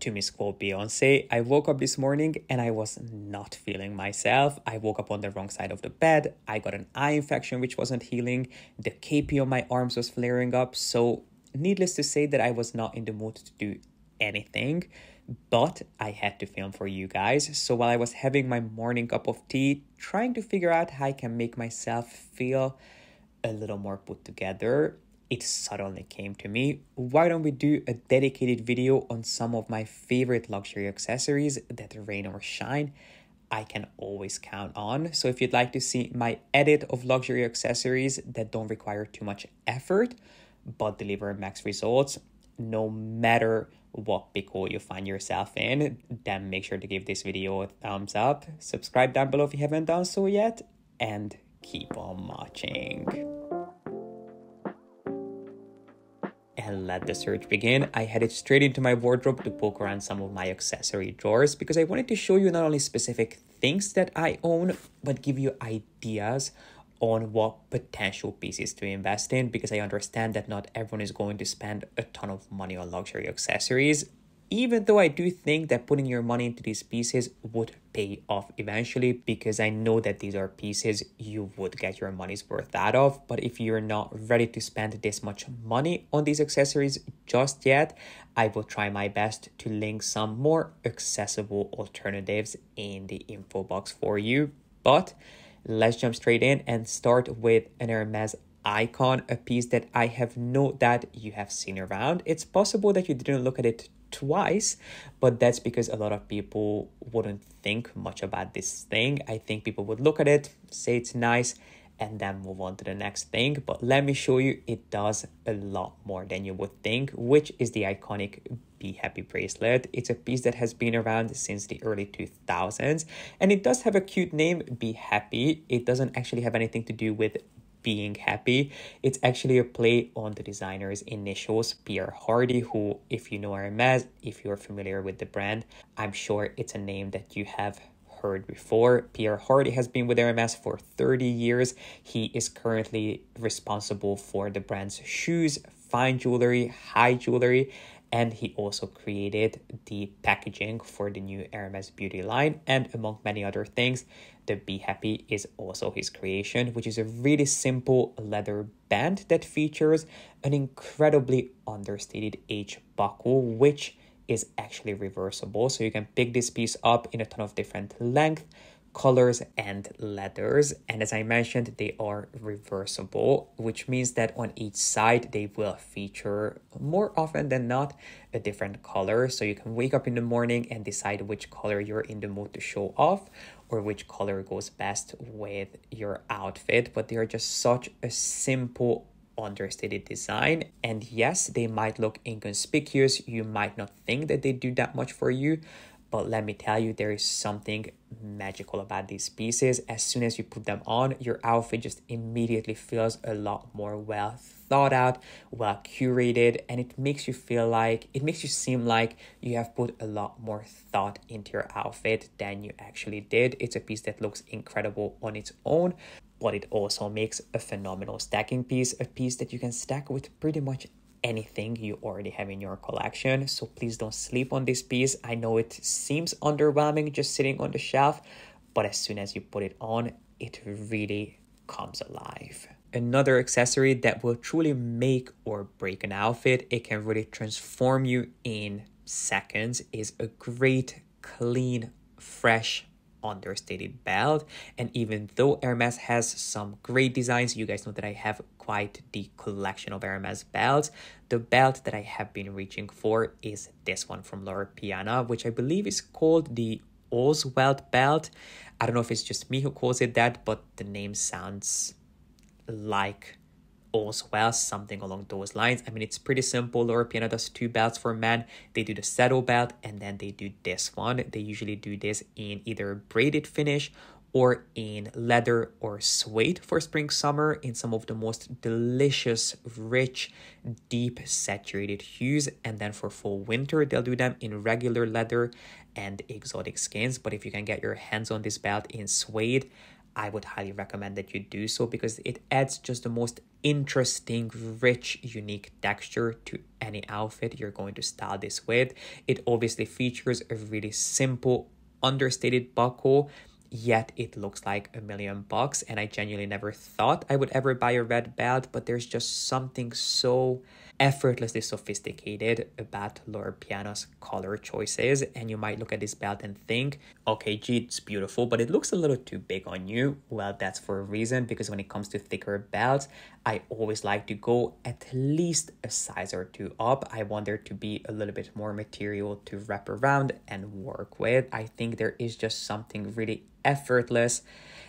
to misquote Beyonce, I woke up this morning and I was not feeling myself. I woke up on the wrong side of the bed. I got an eye infection which wasn't healing. The KP on my arms was flaring up. So, needless to say, that I was not in the mood to do anything. But I had to film for you guys. So, while I was having my morning cup of tea, trying to figure out how I can make myself feel a little more put together, it suddenly came to me why don't we do a dedicated video on some of my favorite luxury accessories that rain or shine I can always count on. So if you'd like to see my edit of luxury accessories that don't require too much effort but deliver max results, no matter what pickle you find yourself in, then make sure to give this video a thumbs up, subscribe down below if you haven't done so yet, and keep on watching. And let the search begin, I headed straight into my wardrobe to poke around some of my accessory drawers because I wanted to show you not only specific things that I own, but give you ideas on what potential pieces to invest in because I understand that not everyone is going to spend a ton of money on luxury accessories even though I do think that putting your money into these pieces would pay off eventually because I know that these are pieces you would get your money's worth out of. But if you're not ready to spend this much money on these accessories just yet, I will try my best to link some more accessible alternatives in the info box for you. But let's jump straight in and start with an Hermes icon, a piece that I have no doubt you have seen around. It's possible that you didn't look at it twice, but that's because a lot of people wouldn't think much about this thing. I think people would look at it, say it's nice, and then move on to the next thing. But let me show you, it does a lot more than you would think, which is the iconic Behapi bracelet. It's a piece that has been around since the early 2000s, and it does have a cute name, Behapi. It doesn't actually have anything to do with being happy. It's actually a play on the designer's initials, Pierre Hardy, who, if you know Hermes, if you're familiar with the brand, I'm sure it's a name that you have heard before. Pierre Hardy has been with Hermes for 30 years. He is currently responsible for the brand's shoes, fine jewelry, high jewelry, and he also created the packaging for the new Hermes beauty line and among many other things the Behapi is also his creation which is a really simple leather band that features an incredibly understated H buckle which is actually reversible. So you can pick this piece up in a ton of different length colors and letters. And as i mentioned they are reversible which means that on each side they will feature more often than not a different color. So you can wake up in the morning and decide which color you're in the mood to show off or which color goes best with your outfit. But they are just such a simple understated design. And yes they might look inconspicuous. You might not think that they do that much for you but let me tell you, there is something magical about these pieces. As soon as you put them on, your outfit just immediately feels a lot more well thought out, well curated, and it makes you feel like it makes you seem like you have put a lot more thought into your outfit than you actually did. It's a piece that looks incredible on its own, but it also makes a phenomenal stacking piece, a piece that you can stack with pretty much anything you already have in your collection. So please don't sleep on this piece. I know it seems underwhelming just sitting on the shelf, but as soon as you put it on, it really comes alive. Another accessory that will truly make or break an outfit, it can really transform you in seconds, is a great, clean, fresh understated belt. And even though Hermes has some great designs, you guys know that I have quite the collection of Hermes belts. The belt that I have been reaching for is this one from Loro Piana, which I believe is called the Oswald belt. I don't know if it's just me who calls it that, but the name sounds like well, something along those lines. I mean, it's pretty simple. Loro Piana does two belts for men. They do the saddle belt and then they do this one. They usually do this in either braided finish or in leather or suede for spring summer in some of the most delicious rich deep saturated hues and then for fall winter they'll do them in regular leather and exotic skins but if you can get your hands on this belt in suede I would highly recommend that you do so because it adds just the most interesting, rich, unique texture to any outfit you're going to style this with. It obviously features a really simple, understated buckle yet it looks like a million bucks and i genuinely never thought i would ever buy a red belt but there's just something so effortlessly sophisticated about Loro Piana's color choices. And you might look at this belt and think, okay, gee, it's beautiful, but it looks a little too big on you. Well, that's for a reason because when it comes to thicker belts, I always like to go at least a size or two up. I want there to be a little bit more material to wrap around and work with. I think there is just something really effortless.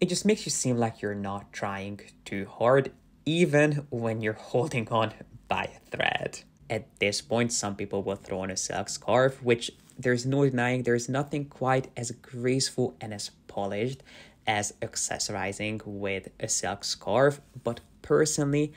It just makes you seem like you're not trying too hard even when you're holding on by a thread. At this point, some people will throw on a silk scarf, which there's no denying there's nothing quite as graceful and as polished as accessorizing with a silk scarf. But personally,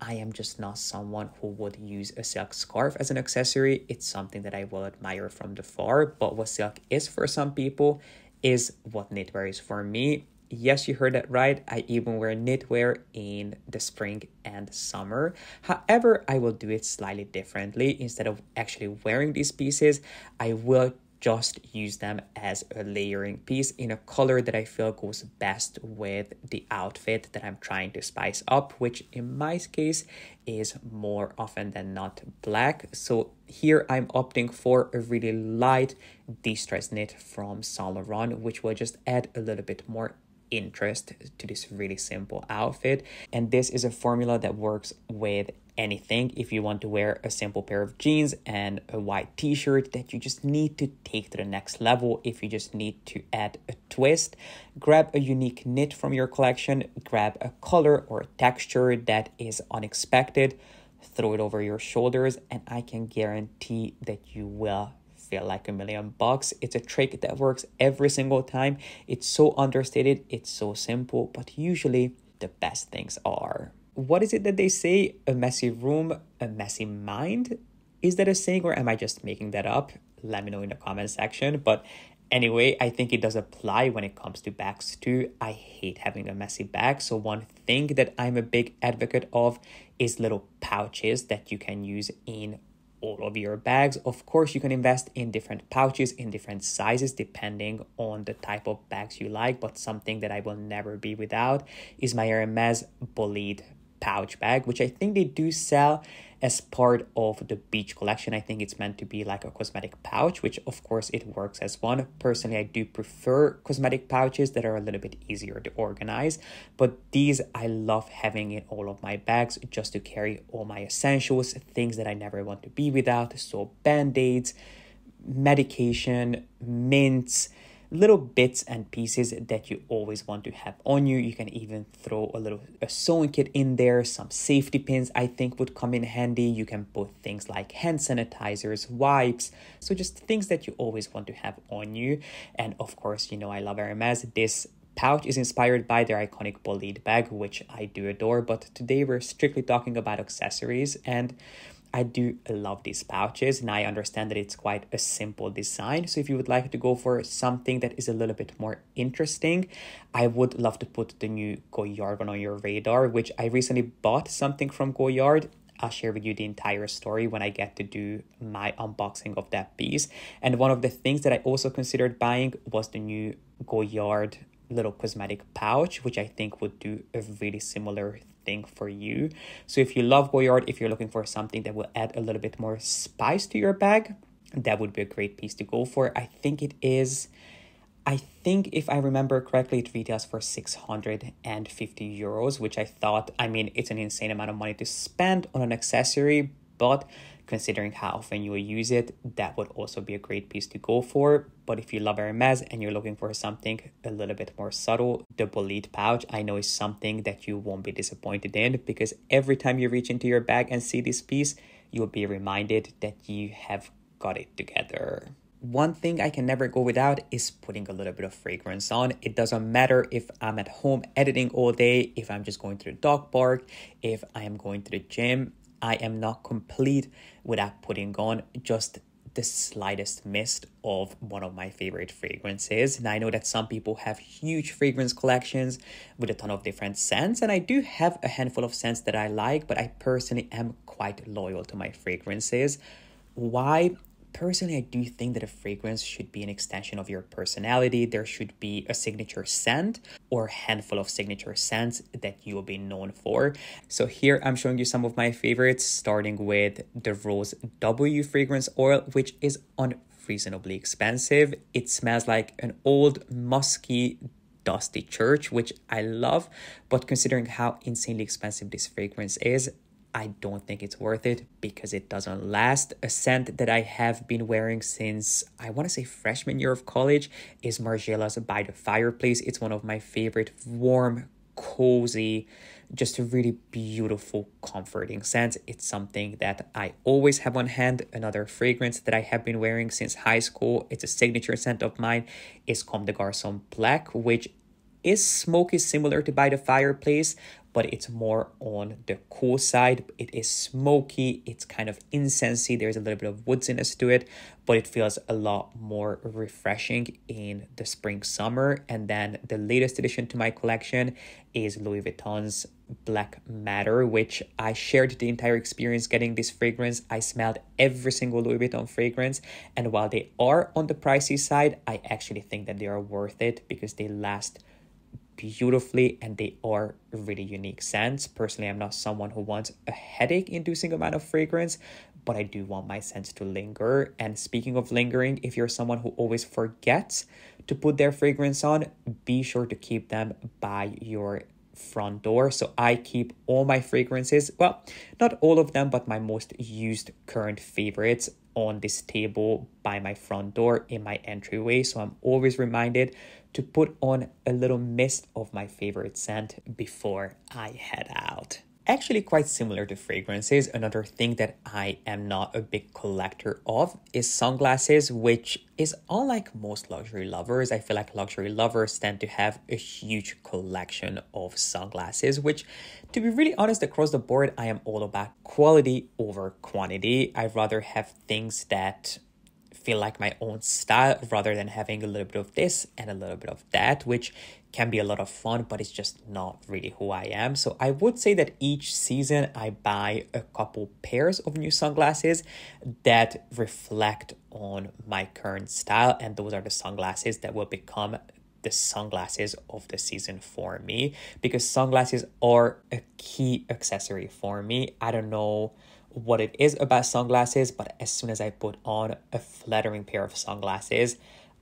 I am just not someone who would use a silk scarf as an accessory. It's something that I will admire from the far, but what silk is for some people is what knitwear is for me. Yes, you heard that right. I even wear knitwear in the spring and summer. However, I will do it slightly differently. Instead of actually wearing these pieces, I will just use them as a layering piece in a color that I feel goes best with the outfit that I'm trying to spice up, which in my case is more often than not black. So here I'm opting for a really light distress knit from Saint Laurent, which will just add a little bit more interest to this really simple outfit. And this is a formula that works with anything. If you want to wear a simple pair of jeans and a white t shirt that you just need to take to the next level, if you just need to add a twist, grab a unique knit from your collection, grab a color or a texture that is unexpected, throw it over your shoulders, and I can guarantee that you will feel like a million bucks. It's a trick that works every single time. It's so understated, it's so simple, but usually the best things are. What is it that they say? A messy room, a messy mind? Is that a saying or am I just making that up? Let me know in the comment section. But anyway, I think it does apply when it comes to bags too. I hate having a messy bag. So, one thing that I'm a big advocate of is little pouches that you can use in all of your bags. Of course, you can invest in different pouches in different sizes depending on the type of bags you like, but something that I will never be without is my Hermes Bolide pouch bag, which I think they do sell as part of the beach collection. I think it's meant to be like a cosmetic pouch, which of course it works as one. Personally, I do prefer cosmetic pouches that are a little bit easier to organize, but these I love having in all of my bags just to carry all my essentials, things that I never want to be without. So band-aids, medication, mints, little bits and pieces that you always want to have on you. You can even throw a little a sewing kit in there. Some safety pins I think would come in handy. You can put things like hand sanitizers, wipes. So just things that you always want to have on you. And of course, you know, I love Hermes. This pouch is inspired by their iconic Bolide bag, which I do adore. But today we're strictly talking about accessories and I do love these pouches and I understand that it's quite a simple design. So if you would like to go for something that is a little bit more interesting, I would love to put the new Goyard one on your radar, which I recently bought something from Goyard. I'll share with you the entire story when I get to do my unboxing of that piece. And one of the things that I also considered buying was the new Goyard little cosmetic pouch, which I think would do a really similar thing for you. So if you love Goyard, if you're looking for something that will add a little bit more spice to your bag, that would be a great piece to go for. I think it is, I think if I remember correctly, it retails for 650 euros, which I thought, I mean, it's an insane amount of money to spend on an accessory, but considering how often you will use it, that would also be a great piece to go for. But if you love Hermes and you're looking for something a little bit more subtle, the Bolide pouch I know is something that you won't be disappointed in because every time you reach into your bag and see this piece, you'll be reminded that you have got it together. One thing I can never go without is putting a little bit of fragrance on. It doesn't matter if I'm at home editing all day, if I'm just going to the dog park, if I am going to the gym, I am not complete without putting on just the slightest mist of one of my favorite fragrances. And I know that some people have huge fragrance collections with a ton of different scents, and I do have a handful of scents that I like, but I personally am quite loyal to my fragrances. Why? Personally, I do think that a fragrance should be an extension of your personality. There should be a signature scent or a handful of signature scents that you will be known for. So here I'm showing you some of my favorites, starting with the Rose W fragrance oil, which is unreasonably expensive. It smells like an old musky dusty church, which I love, but considering how insanely expensive this fragrance is, I don't think it's worth it because it doesn't last. A scent that I have been wearing since I want to say freshman year of college is Margiela's By the Fireplace. It's one of my favorite warm, cozy, just a really beautiful, comforting scent. It's something that I always have on hand. Another fragrance that I have been wearing since high school. It's a signature scent of mine. Is Comme des Garçons Black, which is smoky similar to By the Fireplace, but it's more on the cool side. It is smoky, it's kind of incensey, there's a little bit of woodsiness to it, but it feels a lot more refreshing in the spring summer. And then the latest addition to my collection is Louis Vuitton's Black Matter, which I shared the entire experience getting this fragrance. I smelled every single Louis Vuitton fragrance, and while they are on the pricey side, I actually think that they are worth it because they last beautifully and they are really unique scents. Personally, I'm not someone who wants a headache inducing amount of fragrance, but I do want my scents to linger. And speaking of lingering, if you're someone who always forgets to put their fragrance on, be sure to keep them by your front door. So I keep all my fragrances, well, not all of them, but my most used current favorites on this table by my front door in my entryway. So I'm always reminded to put on a little mist of my favorite scent before I head out. Actually, quite similar to fragrances, another thing that I am not a big collector of is sunglasses, which is unlike most luxury lovers. I feel like luxury lovers tend to have a huge collection of sunglasses, which, to be really honest, across the board, I am all about quality over quantity. I'd rather have things that feel like my own style rather than having a little bit of this and a little bit of that, which can be a lot of fun, but it's just not really who I am. So I would say that each season I buy a couple pairs of new sunglasses that reflect on my current style, and those are the sunglasses that will become the sunglasses of the season for me because sunglasses are a key accessory for me. I don't know what it is about sunglasses, but as soon as I put on a flattering pair of sunglasses,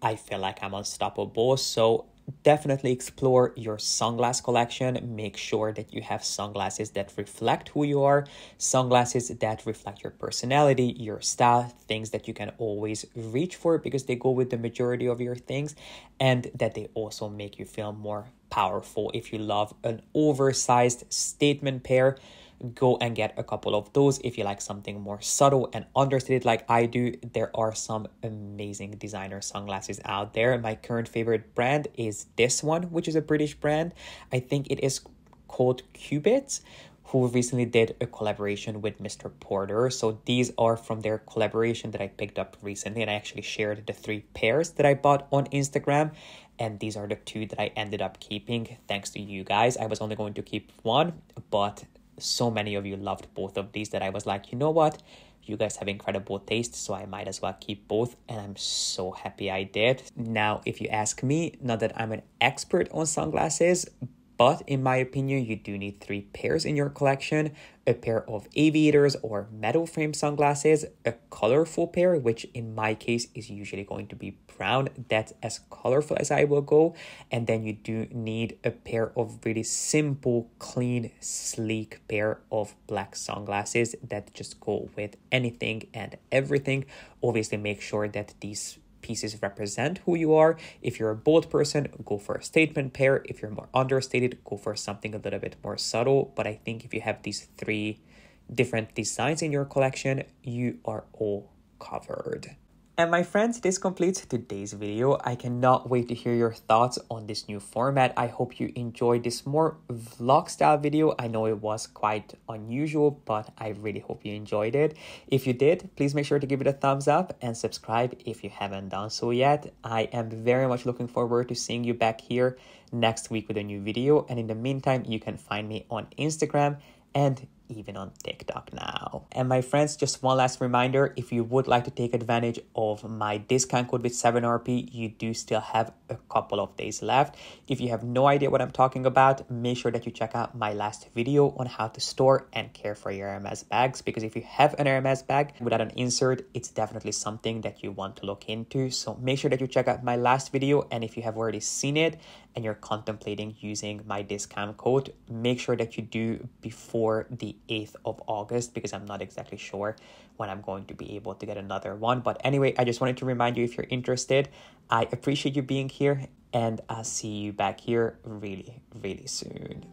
I feel like I'm unstoppable. So definitely explore your sunglass collection. Make sure that you have sunglasses that reflect who you are, sunglasses that reflect your personality, your style, things that you can always reach for because they go with the majority of your things, and that they also make you feel more powerful. If you love an oversized statement pair, go and get a couple of those if you like something more subtle and understated like I do. There are some amazing designer sunglasses out there. My current favorite brand is this one, which is a British brand. I think it is called Cubitts who recently did a collaboration with Mr. Porter. So these are from their collaboration that I picked up recently, and I actually shared the three pairs that I bought on Instagram. And these are the two that I ended up keeping thanks to you guys. I was only going to keep one, but so many of you loved both of these that I was like, you know what? You guys have incredible taste, so I might as well keep both, and I'm so happy I did. Now, if you ask me, not that I'm an expert on sunglasses, but in my opinion, you do need three pairs in your collection a pair of aviators or metal frame sunglasses, a colorful pair, which in my case is usually going to be brown. That's as colorful as I will go. And then you do need a pair of really simple, clean, sleek pair of black sunglasses that just go with anything and everything. Obviously, make sure that these pieces represent who you are. If you're a bold person, go for a statement pair. If you're more understated, go for something a little bit more subtle. But I think if you have these three different designs in your collection, you are all covered. And my friends, this completes today's video. I cannot wait to hear your thoughts on this new format. I hope you enjoyed this more vlog style video. I know it was quite unusual, but I really hope you enjoyed it. If you did, please make sure to give it a thumbs up and subscribe if you haven't done so yet. I am very much looking forward to seeing you back here next week with a new video. And in the meantime, you can find me on Instagram and even on TikTok now. And my friends, just one last reminder if you would like to take advantage of my discount code with 7RP, you do still have a couple of days left. If you have no idea what I'm talking about, make sure that you check out my last video on how to store and care for your Hermes bags because if you have an Hermes bag without an insert, it's definitely something that you want to look into. So make sure that you check out my last video and if you have already seen it and you're contemplating using my discount code, make sure that you do before the 8th of August because I'm not exactly sure when I'm going to be able to get another one. But anyway, I just wanted to remind you if you're interested, I appreciate you being here and I'll see you back here really, really soon.